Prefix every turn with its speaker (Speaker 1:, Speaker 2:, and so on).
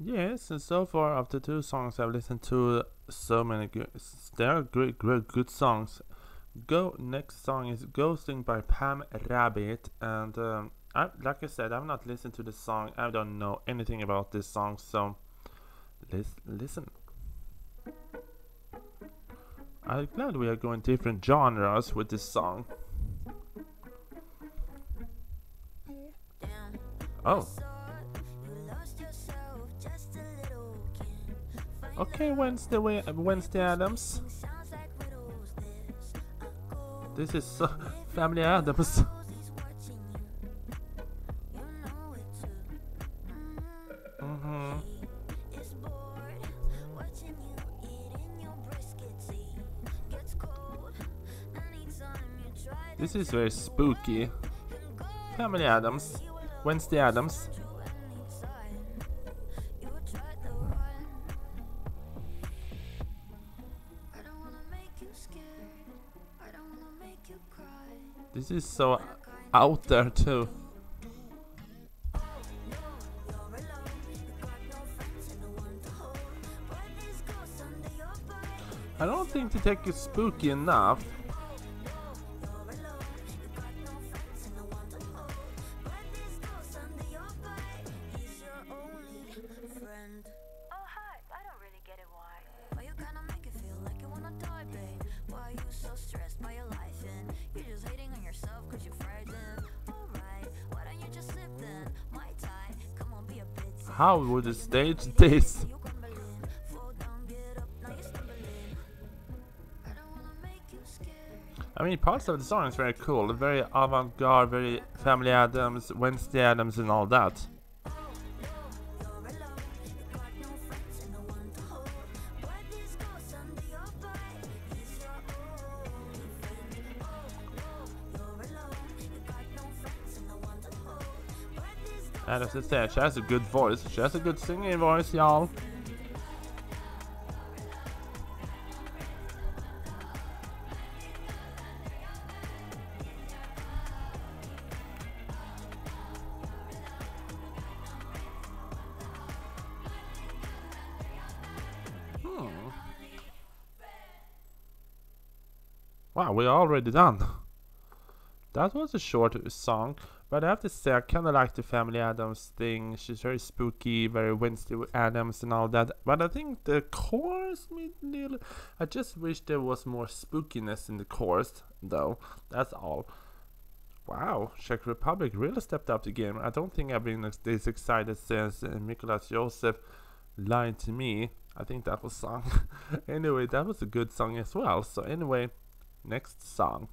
Speaker 1: Yes, and so far after two songs I've listened to, so many good. They are great, great, good songs. Go next song is "Ghosting" by Pam Rabbit, and um, I, like I said, I've not listened to the song. I don't know anything about this song, so let's listen. I'm glad we are going different genres with this song. Oh. Okay, Wednesday, Wednesday Addams. This is uh, Family Addams. Mm-hmm. This is very spooky. Family Addams. Wednesday Addams. This is so out there too. I don't think the tech is spooky enough. How would you stage this? I mean, parts of the song is very cool, very avant-garde, very Family Addams, Wednesday Addams and all that. And as I said, she has a good voice. She has a good singing voice, y'all. Hmm. Wow, we're already done. That was a short song. But I have to say, I kind of like the Family Addams thing. She's very spooky, very Wednesday Addams and all that. But I think the chorus. I just wish there was more spookiness in the chorus, though. That's all. Wow, Czech Republic really stepped up the game. I don't think I've been this excited since uh, Mikolas Josef lied to me. I think that was song. anyway, that was a good song as well. So anyway, next song.